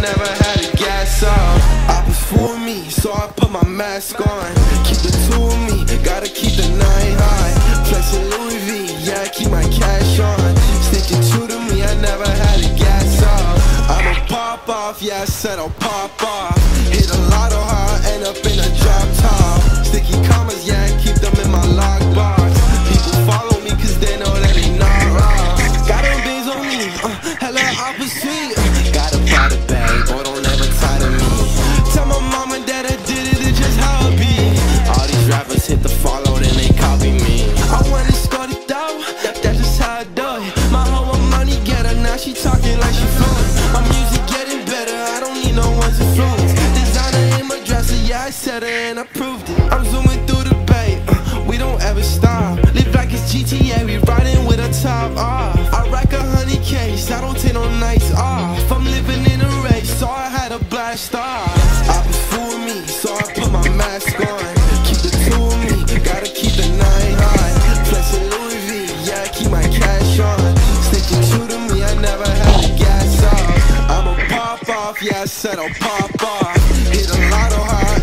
never had a gas up. I was fooling me, so I put my mask on. Keep the two of me, gotta keep the night high. Flexing Louis V, yeah, I keep my cash on. Sticking true to me, I never had a gas up. I'ma pop off, yeah, I said I'll pop off. Hit Designer in my dresser, yeah, I said it and I proved it. I'm zooming through the bay, uh, we don't ever stop. Live like it's GTA, we riding with a top off. I rack a honey case, I don't take no nights off. I'm living in a race, so I had a blast off. I was fooling me, so I put my mask on. yeah, I said I'll pop off. Hit a lot of high.